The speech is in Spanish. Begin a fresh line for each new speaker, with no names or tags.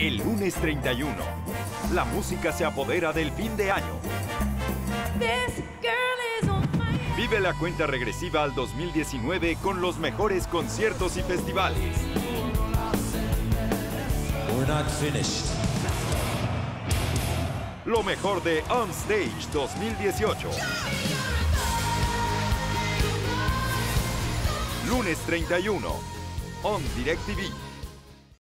El lunes 31. La música se apodera del fin de año. Vive la cuenta regresiva al 2019 con los mejores conciertos y festivales. Lo mejor de On Stage 2018. Lunes 31. On DirecTV.